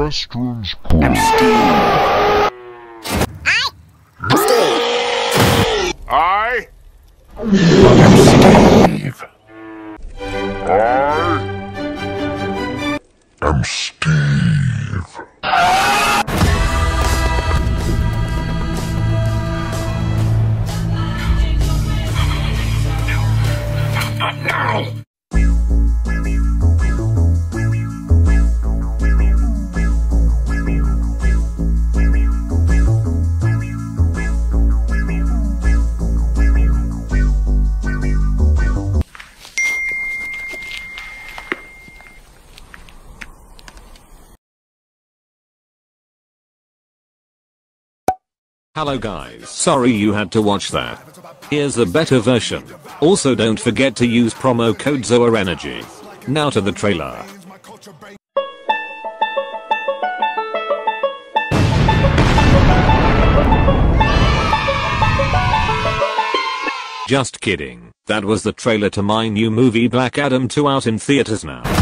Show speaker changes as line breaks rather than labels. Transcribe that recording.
Western's cool.
I'm Steve.
I'm Steve.
I,
I'm Steve.
I am Steve.
Hello guys. Sorry you had to watch that. Here's a better version. Also don't forget to use promo code ZOA Energy. Now to the trailer. Just kidding. That was the trailer to my new movie Black Adam 2 out in theaters now.